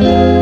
you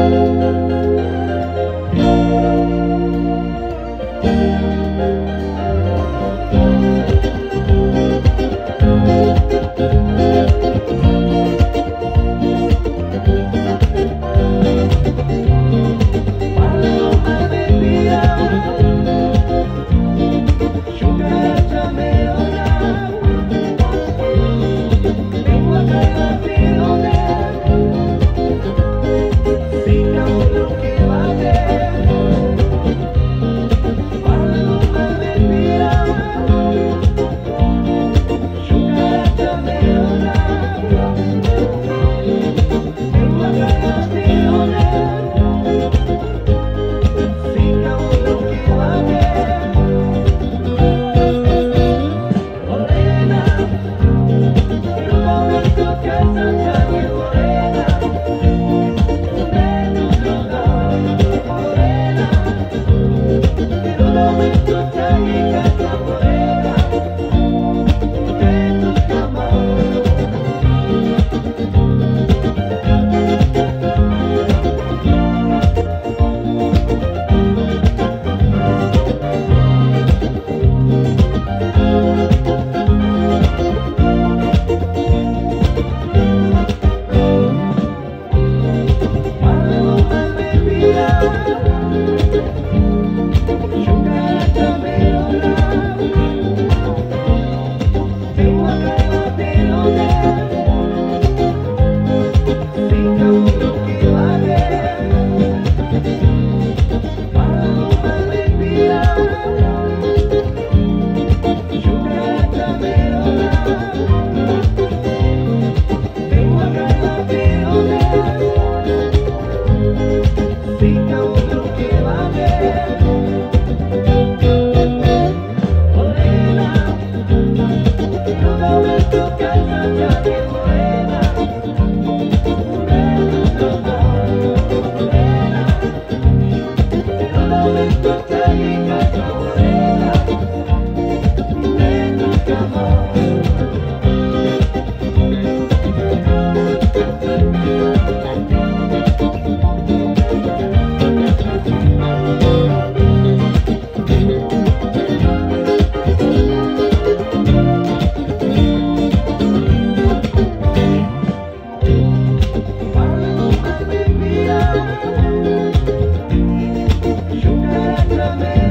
moment. Sugar and